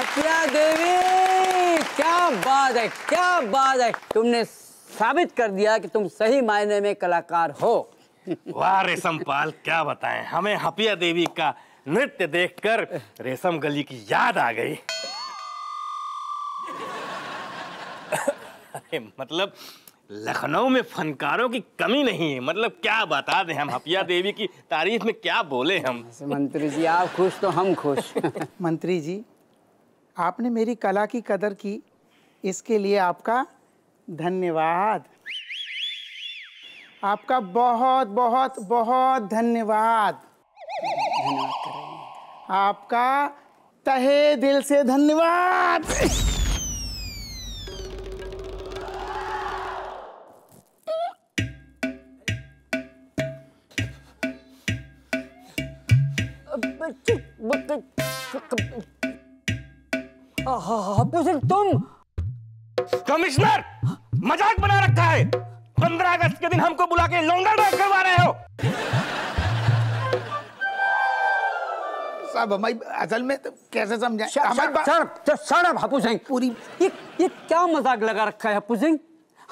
हत्या देवी क्या बात है क्या बात है। तुमने साबित कर दिया कि तुम सही मायने में कलाकार हो। वाह रेशम पाल क्या बताएँ। हमें हपिया देवी का नृत्य देखकर रेशम गली की याद आ गई। अरे मतलब लखनऊ में फनकारों की कमी नहीं है। मतलब क्या बता दें हम हपिया देवी की तारीफ़ में क्या बोले हम। मंत्री जी आप खुश तो हम खुश। मंत्री जी आपने मेरी कला की कदर की। इसके लिए आपका धन्यवाद। आपका बहुत बहुत बहुत धन्यवाद। आपका तहे दिल से धन्यवाद। सिंह तुम? कमिश्नर मज़ाक बना रखा है। पंद्रह अगस्त के दिन हमको बुला के लौंडा ड्राइव करवा रहे हो। सब हमारी असल में तो कैसे समझाएँ? हमारी बात- शराब सिंह। पूरी ये ये क्या मज़ाक लगा रखा है हप्पू सिंह?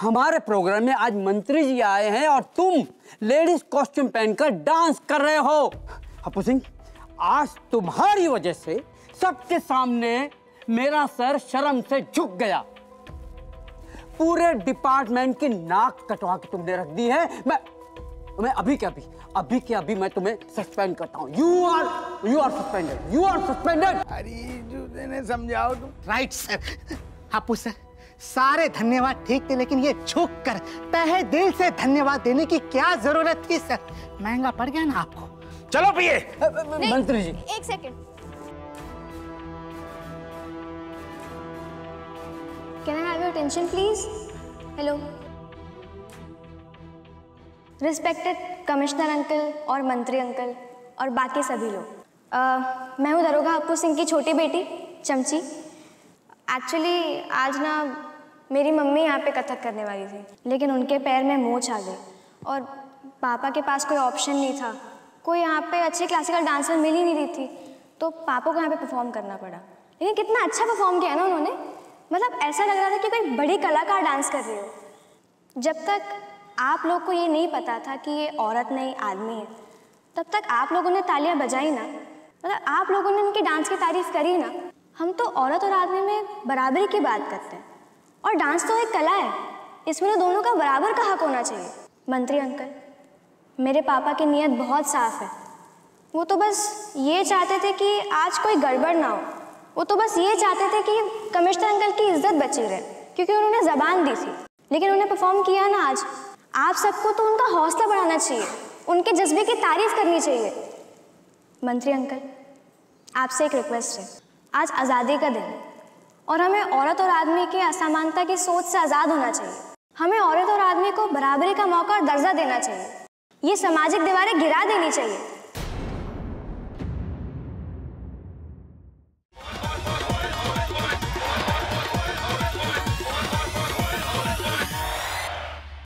हमारे प्रोग्राम में आज मंत्री जी आए हैं और तुम लेडीज़ कॉस्ट्यूम पहनकर डांस कर रहे हो। हप्पू सिंह आज तुम्हारी वजह से सबके सामने मेरा सर शर्म से झुक गया। पूरे डिपार्टमेंट की नाक कटवा के तुमने रख दी है। मैं मैं अभी के अभी अभी के अभी मैं तुम्हें सस्पेंड करता हूँ। You are you are suspended you are suspended अरे ने समझाओ तुम। राइट सर हापू सर सारे धन्यवाद ठीक थे लेकिन ये झुक कर तहे दिल से धन्यवाद देने की क्या ज़रूरत थी सर महँगा पड़ गया ना आपको। चलो भैया मंत्री जी। एक second attention please hello respected commissioner uncle और मंत्री अंकल और बाकी सभी लोग। मैं हूँ दरोगा हप्पू सिंह की छोटी बेटी, चमची। एक्चुअली आज ना मेरी मम्मी यहाँ पे कथक करने वाली थी, लेकिन उनके पैर में मोच आ गई। और पापा के पास कोई ऑप्शन नहीं था। कोई यहाँ पे अच्छे क्लासिकल डांसर मिल ही नहीं रही थी तो पापा को यहाँ पे परफॉर्म करना पड़ा। लेकिन कितना अच्छा परफॉर्म किया ना उन्होंने। मतलब ऐसा लग रहा था कि कोई बड़ी कलाकार डांस कर रही हो। जब तक आप लोग को ये नहीं पता था कि ये औरत नहीं, आदमी है, तब तक आप लोगों ने तालियाँ बजाई ना। मतलब आप लोगों ने इनकी डांस की तारीफ़ करी ना। हम तो औरत और आदमी में बराबरी की बात करते हैं। और डांस तो एक कला है, इसमें तो दोनों का बराबर का हक होना चाहिए। मंत्री अंकल, मेरे पापा की नीयत बहुत साफ़ है। वो तो बस ये चाहते थे कि आज कोई गड़बड़ ना हो। वो तो बस ये चाहते थे कि कमिश्नर अंकल की इज़्ज़त बची रहे, क्योंकि उन्होंने जबान दी थी। लेकिन उन्हें परफॉर्म किया ना आज। आप सबको तो उनका हौसला बढ़ाना चाहिए, उनके जज्बे की तारीफ़ करनी चाहिए। मंत्री अंकल, आपसे एक रिक्वेस्ट है। आज आज़ादी का दिन है, और हमें औरत और आदमी की असमानता की सोच से आज़ाद होना चाहिए। हमें औरत और आदमी को बराबरी का मौका और दर्जा देना चाहिए। ये सामाजिक दीवारें गिरा देनी चाहिए।